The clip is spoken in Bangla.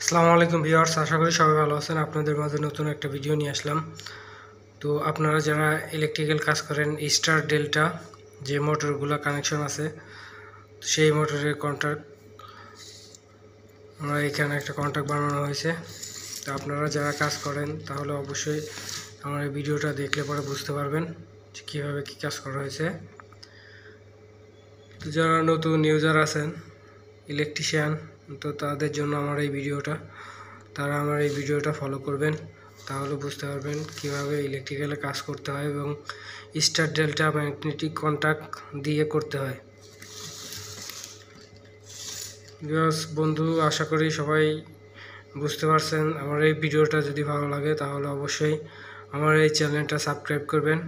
আসসালামু আলাইকুম ভিউয়ার্স, আশা করি সবাই ভালো আছেন। আপনাদের মাঝে নতুন একটা ভিডিও নিয়ে আসলাম। তো আপনারা যারা ইলেকট্রিক্যাল কাজ করেন স্টার ডেল্টা যে মোটরগুলো কানেকশন আছে সেই মোটরের কন্ট্রাক্ট আমরা এখানে একটা কন্ট্রাক্ট বানানো হয়েছে। তো আপনারা যারা কাজ করেন, তাহলে অবশ্যই আমার এই ভিডিওটা দেখলে পরে বুঝতে পারবেন যে কীভাবে কী কাজ করা হয়েছে। তো যারা নতুন ইউজার আছেন ইলেকট্রিশিয়ান তো তাদের জন্য আমার এই ভিডিওটা। তারা আমার এই ভিডিওটা ফলো করবেন। তাহলে বুঝতে পারবেন কীভাবে ইলেকট্রিক্যালে কাজ করতে হয় এবং স্টার ডেল্টা ম্যাগনেটিক কন্ট্যাক্ট দিয়ে করতে হয়। বন্ধু, আশা করি সবাই বুঝতে পারছেন। আমার এই ভিডিওটা যদি ভালো লাগে তাহলে অবশ্যই আমার এই চ্যানেলটা সাবস্ক্রাইব করবেন।